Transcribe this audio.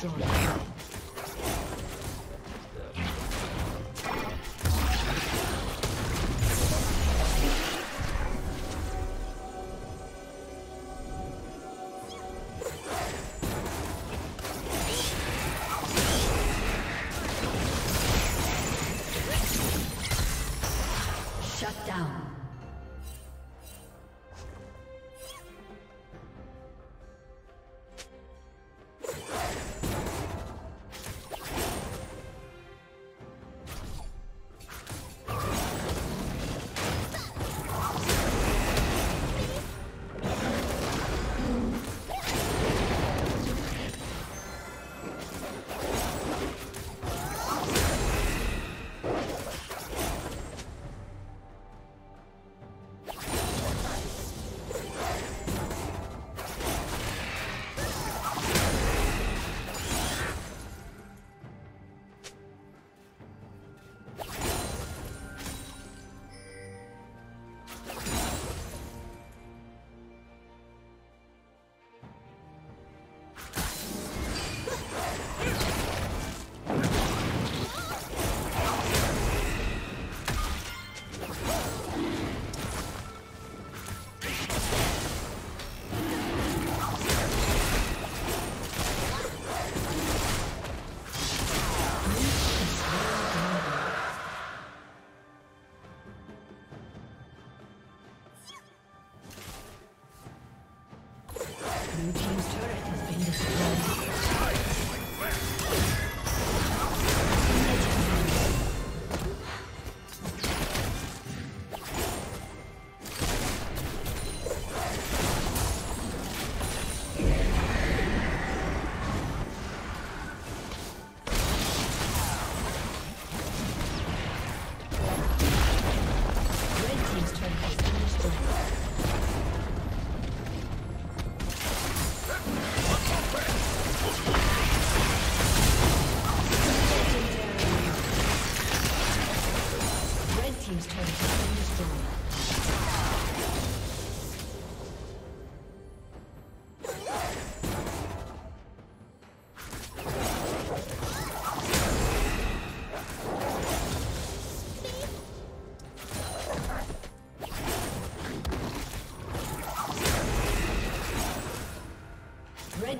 destroyed.